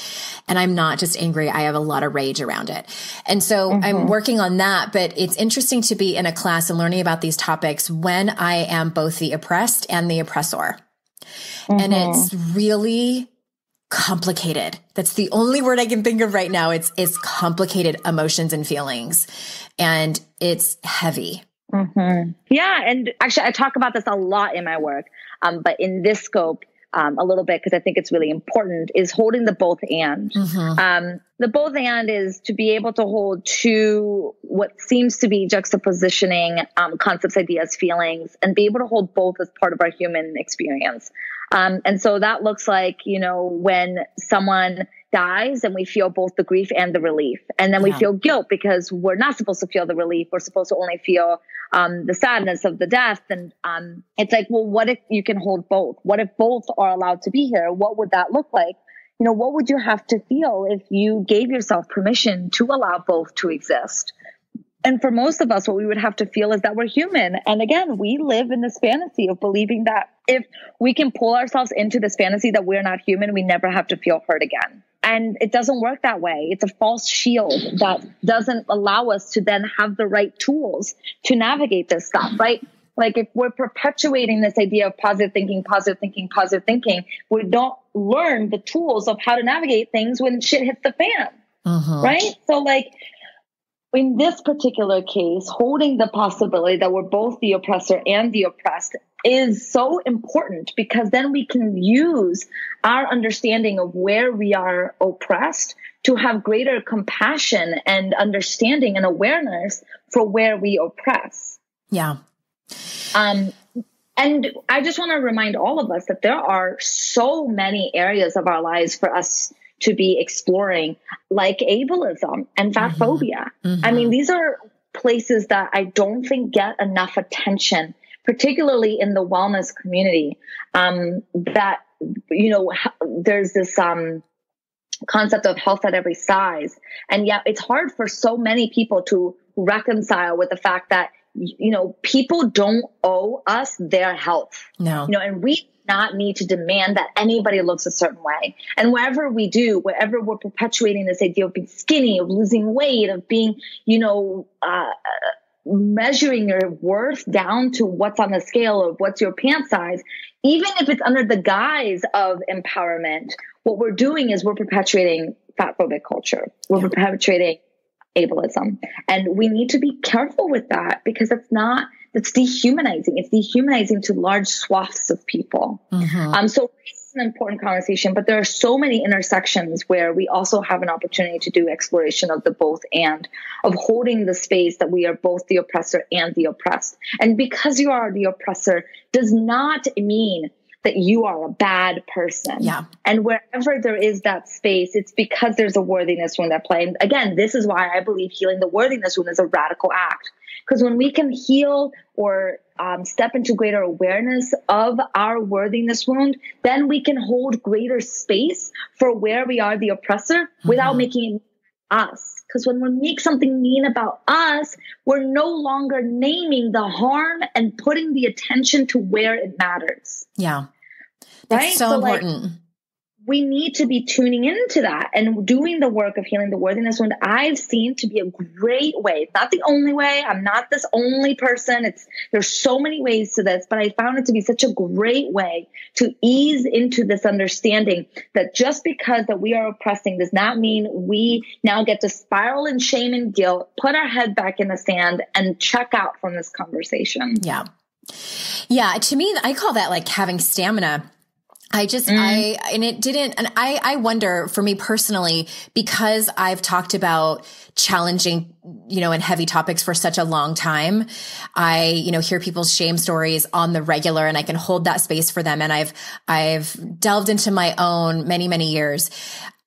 and I'm not just angry, I have a lot of rage around it." And so mm-hmm. I'm working on that, but it's interesting to be in a class and learning about these topics when I am both the oppressed and the oppressor. Mm-hmm. And it's really complicated. That's the only word I can think of right now. It's it's complicated emotions and feelings, and it's heavy. Mm-hmm. Yeah, and actually, I talk about this a lot in my work, um, but in this scope, um, a little bit because I think it's really important is holding the both and. Mm-hmm. Um, the both and is to be able to hold two what seems to be juxtapositioning um, concepts, ideas, feelings, and be able to hold both as part of our human experience. Um, and so that looks like, you know, when someone dies and we feel both the grief and the relief. And then we yeah. feel guilt because we're not supposed to feel the relief. We're supposed to only feel um, the sadness of the death. And um, it's like, well, what if you can hold both? What if both are allowed to be here? What would that look like? You know, what would you have to feel if you gave yourself permission to allow both to exist? And for most of us, what we would have to feel is that we're human. And again, we live in this fantasy of believing that if we can pull ourselves into this fantasy that we're not human, we never have to feel hurt again. And it doesn't work that way. It's a false shield that doesn't allow us to then have the right tools to navigate this stuff, right? Like if we're perpetuating this idea of positive thinking, positive thinking, positive thinking, we don't learn the tools of how to navigate things when shit hits the fan. Uh-huh. Right? So like in this particular case, holding the possibility that we're both the oppressor and the oppressed is so important because then we can use our understanding of where we are oppressed to have greater compassion and understanding and awareness for where we oppress. Yeah. Um, and I just want to remind all of us that there are so many areas of our lives for us to be exploring, like ableism and fat mm-hmm. phobia. Mm-hmm. I mean, these are places that I don't think get enough attention, particularly in the wellness community. Um, that, you know, there's this, um, concept of health at every size. And yet it's hard for so many people to reconcile with the fact that you know, people don't owe us their health. No. You know, and we not need to demand that anybody looks a certain way. And wherever we do, wherever we're perpetuating this idea of being skinny, of losing weight, of being, you know, uh, measuring your worth down to what's on the scale of what's your pant size, even if it's under the guise of empowerment, what we're doing is we're perpetuating fatphobic culture. We're yeah. perpetuating ableism. And we need to be careful with that because it's not, it's dehumanizing. It's dehumanizing to large swaths of people. Mm-hmm. Um, so an important conversation, but there are so many intersections where we also have an opportunity to do exploration of the both and of holding the space that we are both the oppressor and the oppressed. And because you are the oppressor does not mean that you are a bad person. Yeah. And wherever there is that space, it's because there's a worthiness wound at play. And again, this is why I believe healing the worthiness wound is a radical act. Because when we can heal or um, step into greater awareness of our worthiness wound, then we can hold greater space for where we are the oppressor mm-hmm. without making it us. Because when we make something mean about us, we're no longer naming the harm and putting the attention to where it matters. Yeah. That's right? so, so important. Like, we need to be tuning into that and doing the work of healing the worthiness wound I've seen to be a great way. Not the only way. I'm not this only person. It's there's so many ways to this, but I found it to be such a great way to ease into this understanding that just because that we are oppressing does not mean we now get to spiral in shame and guilt, put our head back in the sand and check out from this conversation. Yeah. Yeah, to me I call that like having stamina I just, mm. I, and it didn't, and I, I wonder for me personally, because I've talked about challenging, you know, and heavy topics for such a long time, I, you know, hear people's shame stories on the regular and I can hold that space for them. And I've, I've delved into my own many, many years.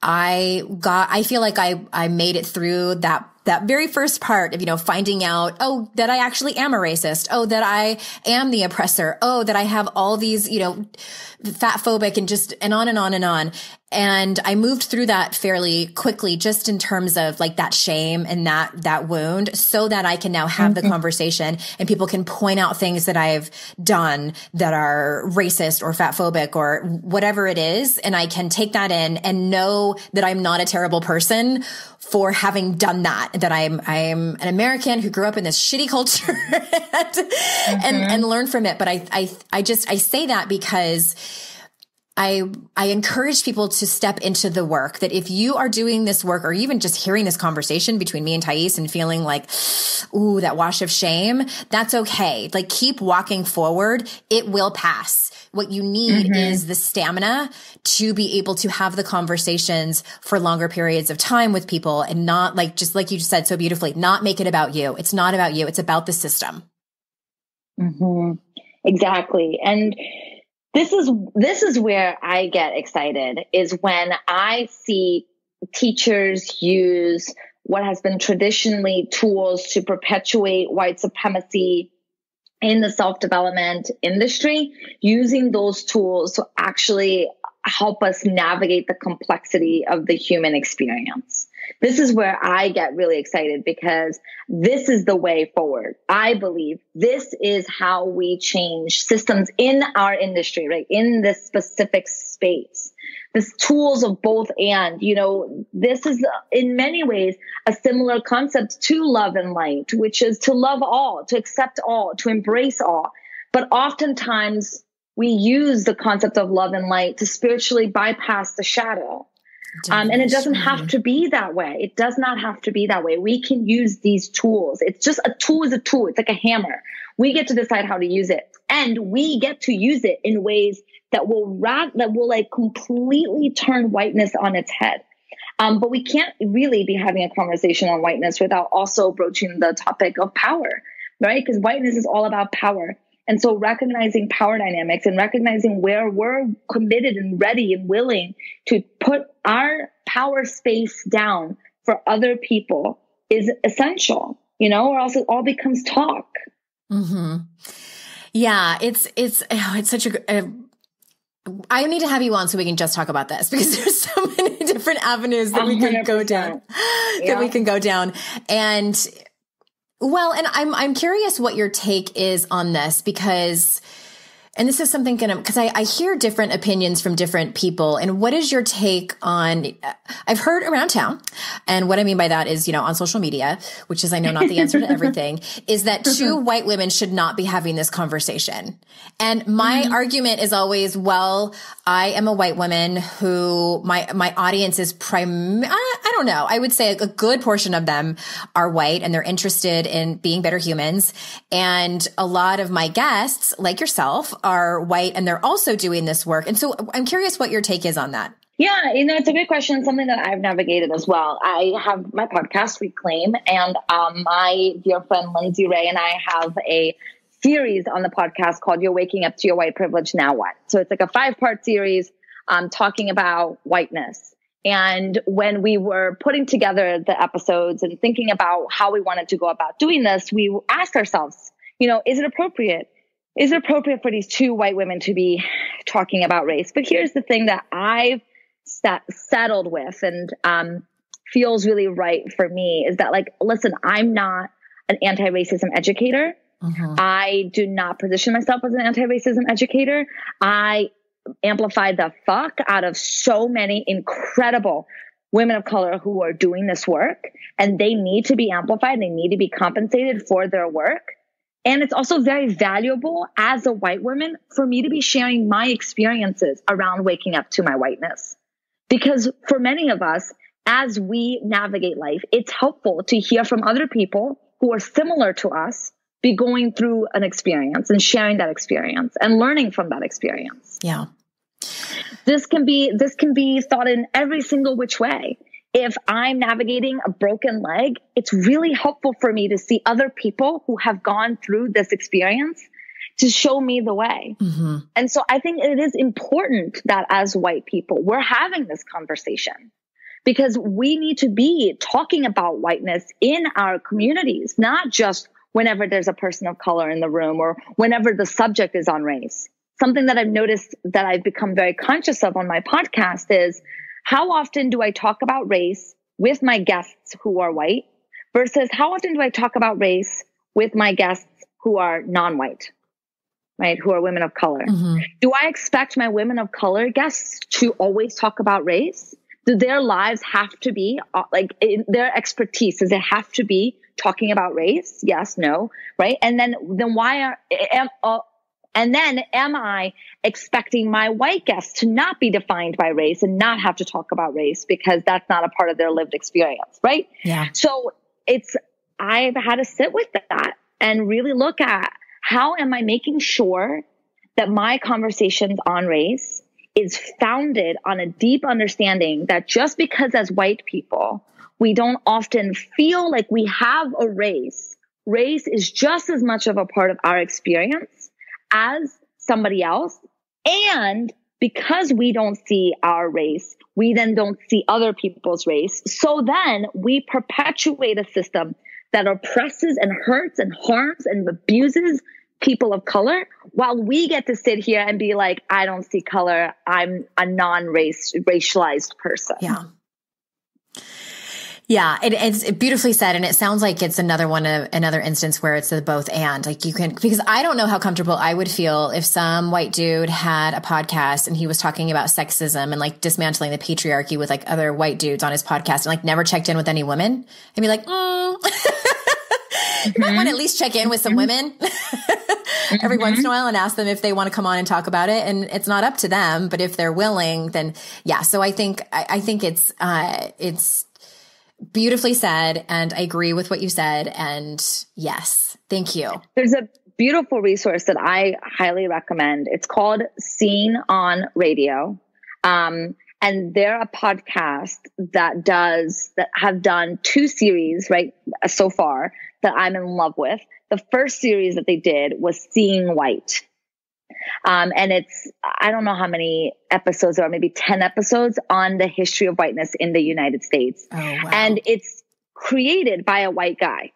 I got, I feel like I, I made it through that that very first part of, you know, finding out, oh, that I actually am a racist. Oh, that I am the oppressor. Oh, that I have all these, you know, fat phobic and just, and on and on and on. And I moved through that fairly quickly, just in terms of like that shame and that, that wound so that I can now have mm-hmm. the conversation and people can point out things that I've done that are racist or fat phobic or whatever it is. And I can take that in and know that I'm not a terrible person for having done that, that I'm, I'm an American who grew up in this shitty culture and, mm-hmm. and, and learn from it. But I, I, I just, I say that because I, I encourage people to step into the work that if you are doing this work or even just hearing this conversation between me and Thais and feeling like, ooh, that wash of shame, that's okay. Like keep walking forward. It will pass. What you need mm-hmm. is the stamina to be able to have the conversations for longer periods of time with people and not like, just like you just said so beautifully, not make it about you. It's not about you. It's about the system. Mm-hmm. Exactly. And, this is this is where I get excited is when I see teachers use what has been traditionally tools to perpetuate white supremacy in the self-development industry using those tools to actually help us navigate the complexity of the human experience this is where I get really excited because this is the way forward. I believe this is how we change systems in our industry, right? In this specific space. This tools of both and, you know, this is in many ways a similar concept to love and light, which is to love all, to accept all, to embrace all. But oftentimes we use the concept of love and light to spiritually bypass the shadow. Um, and it doesn't have to be that way. It does not have to be that way. We can use these tools. It's just a tool is a tool. It's like a hammer. We get to decide how to use it. and we get to use it in ways that will rat that will like completely turn whiteness on its head. Um, but we can't really be having a conversation on whiteness without also broaching the topic of power, right? Because whiteness is all about power. And so recognizing power dynamics and recognizing where we're committed and ready and willing to put our power space down for other people is essential, you know, or else it all becomes talk. Mm-hmm. Yeah, it's it's oh, it's such a, a I need to have you on so we can just talk about this because there's so many different avenues that 100%. we can go down. Yeah. That we can go down. And well, and I'm I'm curious what your take is on this because and this is something gonna because I, I hear different opinions from different people. And what is your take on? I've heard around town, and what I mean by that is, you know, on social media, which is I know not the answer to everything, is that two white women should not be having this conversation. And my mm-hmm. argument is always, well, I am a white woman who my my audience is prim. I, I don't know. I would say a good portion of them are white, and they're interested in being better humans. And a lot of my guests, like yourself are white and they're also doing this work. And so I'm curious what your take is on that. Yeah, you know, it's a good question. Something that I've navigated as well. I have my podcast, Reclaim, and um, my dear friend Lindsay Ray and I have a series on the podcast called You're Waking Up to Your White Privilege Now What? So it's like a five part series um, talking about whiteness. And when we were putting together the episodes and thinking about how we wanted to go about doing this, we asked ourselves, you know, is it appropriate? is it appropriate for these two white women to be talking about race? But here's the thing that I've sat, settled with and um, feels really right for me is that, like, listen, I'm not an anti racism educator. Mm-hmm. I do not position myself as an anti racism educator. I amplify the fuck out of so many incredible women of color who are doing this work and they need to be amplified. They need to be compensated for their work. And it's also very valuable as a white woman for me to be sharing my experiences around waking up to my whiteness. Because for many of us, as we navigate life, it's helpful to hear from other people who are similar to us be going through an experience and sharing that experience and learning from that experience. Yeah. This can be this can be thought in every single which way if I'm navigating a broken leg, it's really helpful for me to see other people who have gone through this experience to show me the way. Mm-hmm. And so I think it is important that as white people, we're having this conversation because we need to be talking about whiteness in our communities, not just whenever there's a person of color in the room or whenever the subject is on race. Something that I've noticed that I've become very conscious of on my podcast is how often do I talk about race with my guests who are white versus how often do I talk about race with my guests who are non-white? Right, who are women of color. Mm-hmm. Do I expect my women of color guests to always talk about race? Do their lives have to be uh, like their expertise? Does it have to be talking about race? Yes, no, right? And then, then why are am, uh, and then am I expecting my white guests to not be defined by race and not have to talk about race because that's not a part of their lived experience, right? Yeah. So it's, I've had to sit with that and really look at how am I making sure that my conversations on race is founded on a deep understanding that just because as white people, we don't often feel like we have a race, race is just as much of a part of our experience as somebody else. And because we don't see our race, we then don't see other people's race. So then we perpetuate a system that oppresses and hurts and harms and abuses people of color while we get to sit here and be like, I don't see color. I'm a non-race racialized person. Yeah. Yeah, it, it's beautifully said, and it sounds like it's another one of another instance where it's the both and. Like you can, because I don't know how comfortable I would feel if some white dude had a podcast and he was talking about sexism and like dismantling the patriarchy with like other white dudes on his podcast and like never checked in with any women. I'd be like, mm. you might want to at least check in with some women every mm-hmm. once in a while and ask them if they want to come on and talk about it. And it's not up to them, but if they're willing, then yeah. So I think I, I think it's uh, it's beautifully said and i agree with what you said and yes thank you there's a beautiful resource that I highly recommend. It's called Scene on Radio. Um, and they're a podcast that does that have done two series right so far that I'm in love with. The first series that they did was Seeing White. Um, and it's, I don't know how many episodes there are, maybe 10 episodes on the history of whiteness in the United States. Oh, wow. And it's created by a white guy.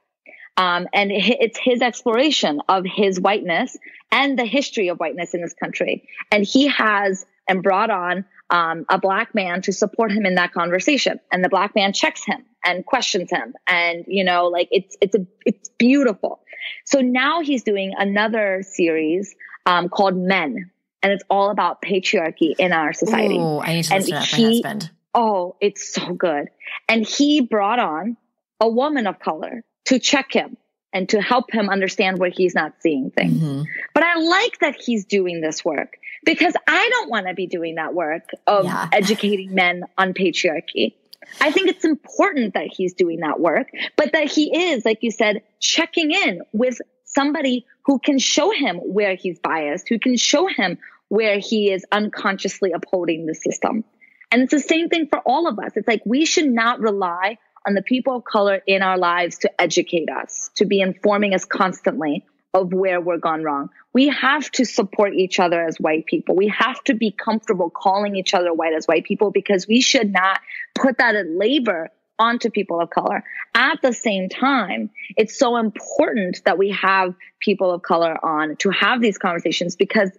Um, and it's his exploration of his whiteness and the history of whiteness in this country. And he has and brought on um, a black man to support him in that conversation. And the black man checks him and questions him. And, you know, like it's, it's a, it's beautiful. So now he's doing another series, um, called Men. And it's all about patriarchy in our society. Oh, I need to listen and to he, my husband. Oh, it's so good. And he brought on a woman of color to check him and to help him understand where he's not seeing things. Mm-hmm. But I like that he's doing this work because I don't want to be doing that work of yeah. educating men on patriarchy. I think it's important that he's doing that work, but that he is, like you said, checking in with somebody who can show him where he's biased, who can show him where he is unconsciously upholding the system. And it's the same thing for all of us. It's like we should not rely on the people of color in our lives to educate us, to be informing us constantly of where we're gone wrong. We have to support each other as white people. We have to be comfortable calling each other white as white people because we should not put that in labor onto people of color. At the same time, it's so important that we have people of color on to have these conversations because,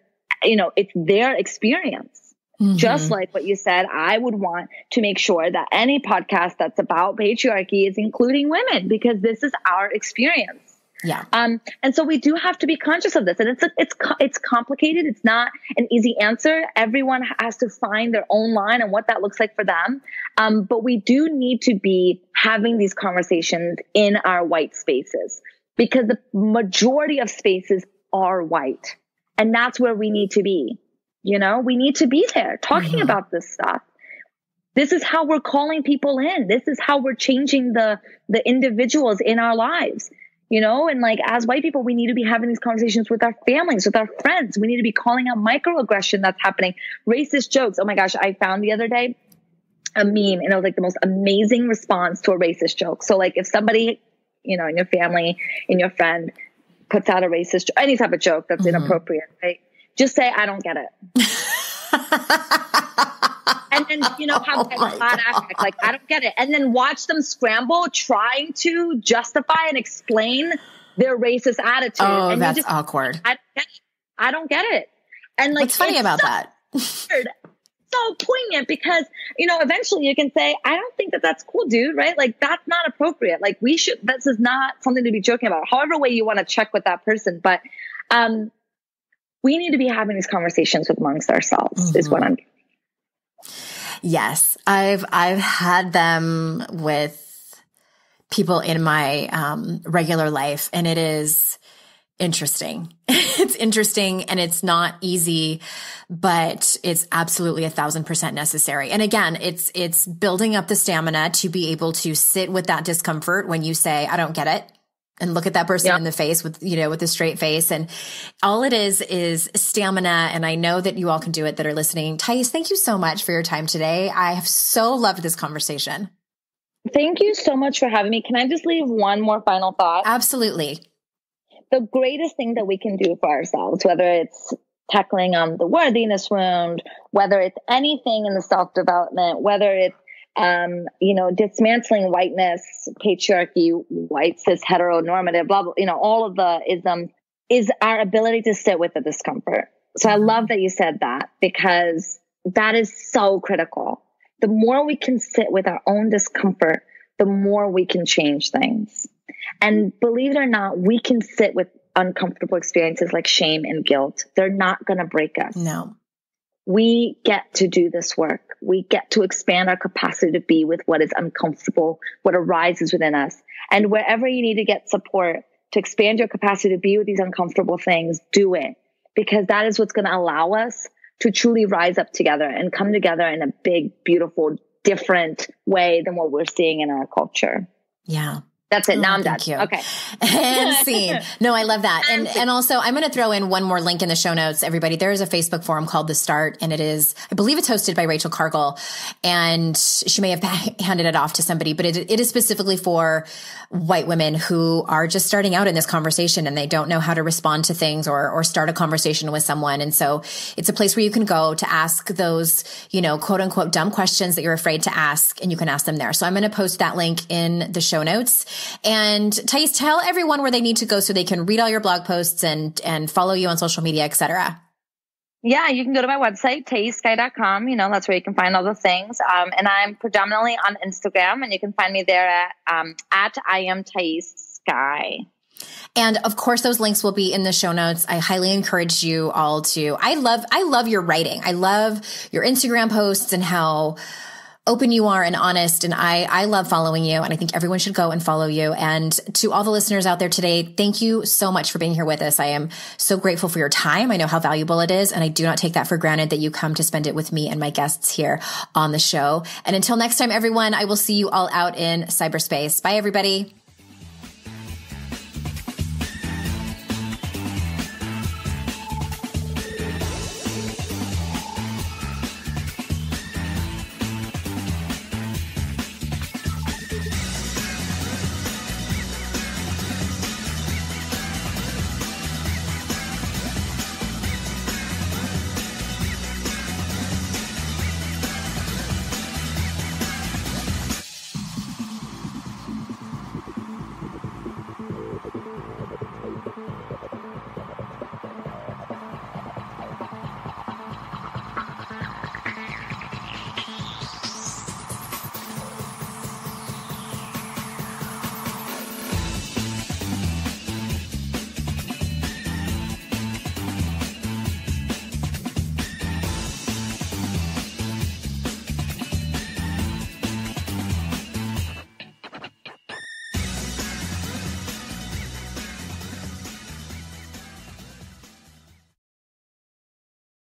you know, it's their experience. Mm-hmm. Just like what you said, I would want to make sure that any podcast that's about patriarchy is including women because this is our experience. Yeah. Um, and so we do have to be conscious of this, and it's it's it's complicated. It's not an easy answer. Everyone has to find their own line and what that looks like for them. Um, but we do need to be having these conversations in our white spaces because the majority of spaces are white, and that's where we need to be. You know, we need to be there talking mm-hmm. about this stuff. This is how we're calling people in. This is how we're changing the the individuals in our lives you know? And like as white people we need to be having these conversations with our families with our friends. We need to be calling out microaggression that's happening racist jokes. Oh my gosh i found the other day a meme and it was like the most amazing response to a racist joke. So like if somebody you know in your family in your friend puts out a racist any type of joke that's mm-hmm. inappropriate right? Just say i don't get it and then you know have oh hot affect like I don't get it, and then watch them scramble trying to justify and explain their racist attitude. Oh, and that's just, awkward. I don't get it. I don't get it. And like, what's funny about so that? Weird, so poignant because you know eventually you can say I don't think that that's cool, dude. Right? Like that's not appropriate. Like we should. This is not something to be joking about. However way you want to check with that person, but um, we need to be having these conversations with amongst ourselves. Mm-hmm. Is what I'm Yes, I've I've had them with people in my um, regular life, and it is interesting. it's interesting and it's not easy, but it's absolutely a thousand percent necessary. And again, it's it's building up the stamina to be able to sit with that discomfort when you say, "I don't get it." And look at that person in the face with, you know, with a straight face. And all it is is stamina. And I know that you all can do it that are listening. Thais, thank you so much for your time today. I have so loved this conversation. Thank you so much for having me. Can I just leave one more final thought? Absolutely. The greatest thing that we can do for ourselves, whether it's tackling um, the worthiness wound, whether it's anything in the self development, whether it's um, you know, dismantling whiteness, patriarchy, white, cis, heteronormative, blah, blah, you know, all of the isms is our ability to sit with the discomfort. So I love that you said that because that is so critical. The more we can sit with our own discomfort, the more we can change things. And believe it or not, we can sit with uncomfortable experiences like shame and guilt. They're not going to break us. No we get to do this work. We get to expand our capacity to be with what is uncomfortable, what arises within us. And wherever you need to get support to expand your capacity to be with these uncomfortable things, do it because that is what's going to allow us to truly rise up together and come together in a big, beautiful, different way than what we're seeing in our culture. Yeah. That's it. Oh, now I'm done. you. Okay. and scene. No, I love that. And and also I'm going to throw in one more link in the show notes. Everybody, there is a Facebook forum called The Start, and it is, I believe it's hosted by Rachel Cargle, and she may have handed it off to somebody, but it, it is specifically for white women who are just starting out in this conversation and they don't know how to respond to things or or start a conversation with someone. And so it's a place where you can go to ask those, you know, quote unquote dumb questions that you're afraid to ask, and you can ask them there. So I'm going to post that link in the show notes. And Thais, tell everyone where they need to go so they can read all your blog posts and and follow you on social media, etc. Yeah, you can go to my website, thaissky.com. You know, that's where you can find all the things. Um, and I'm predominantly on Instagram, and you can find me there at, um, at I am Thais Sky. And of course, those links will be in the show notes. I highly encourage you all to, I love, I love your writing. I love your Instagram posts and how, open you are and honest. And I, I love following you. And I think everyone should go and follow you. And to all the listeners out there today, thank you so much for being here with us. I am so grateful for your time. I know how valuable it is. And I do not take that for granted that you come to spend it with me and my guests here on the show. And until next time, everyone, I will see you all out in cyberspace. Bye, everybody.